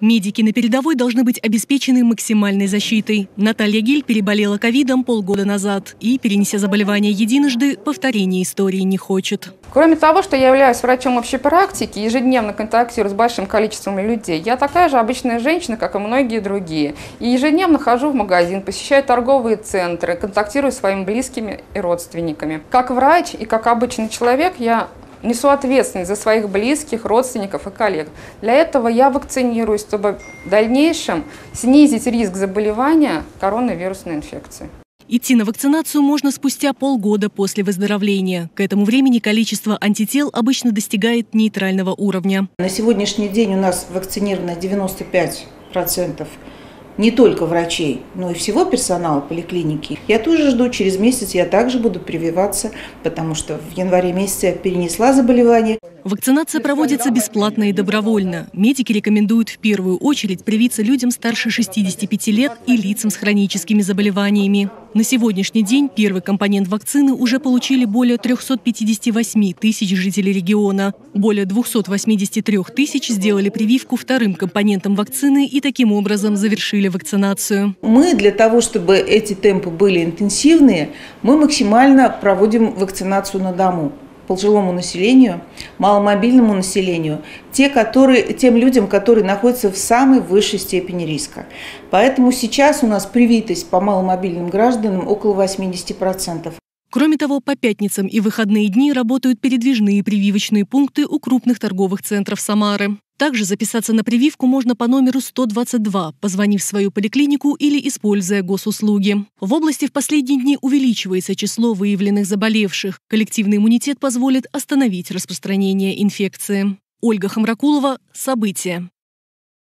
Медики на передовой должны быть обеспечены максимальной защитой. Наталья Гиль переболела ковидом полгода назад и, перенеся заболевание единожды, повторения истории не хочет. Кроме того, что я являюсь врачом общей практики, ежедневно контактирую с большим количеством людей, я такая же обычная женщина, как и многие другие. И ежедневно хожу в магазин, посещаю торговые центры, контактирую с своими близкими и родственниками. Как врач и как обычный человек я несу ответственность за своих близких, родственников и коллег. Для этого я вакцинируюсь, чтобы в дальнейшем снизить риск заболевания коронавирусной инфекцией. Идти на вакцинацию можно спустя полгода после выздоровления. К этому времени количество антител обычно достигает нейтрального уровня. На сегодняшний день у нас вакцинировано 95% не только врачей, но и всего персонала поликлиники. Я тоже жду, через месяц я также буду прививаться, потому что в январе месяце я перенесла заболевание. Вакцинация проводится бесплатно и добровольно. Медики рекомендуют в первую очередь привиться людям старше 65 лет и лицам с хроническими заболеваниями. На сегодняшний день первый компонент вакцины уже получили более 358 тысяч жителей региона. Более 283 тысяч сделали прививку вторым компонентом вакцины и таким образом завершили вакцинацию. Мы для того, чтобы эти темпы были интенсивные, мы максимально проводим вакцинацию на дому пожилому населению, маломобильному населению, те, которые, тем людям, которые находятся в самой высшей степени риска. Поэтому сейчас у нас привитость по маломобильным гражданам около 80%. Кроме того, по пятницам и выходные дни работают передвижные прививочные пункты у крупных торговых центров Самары. Также записаться на прививку можно по номеру 122, позвонив в свою поликлинику или используя госуслуги. В области в последние дни увеличивается число выявленных заболевших. Коллективный иммунитет позволит остановить распространение инфекции. Ольга Хамракулова. События.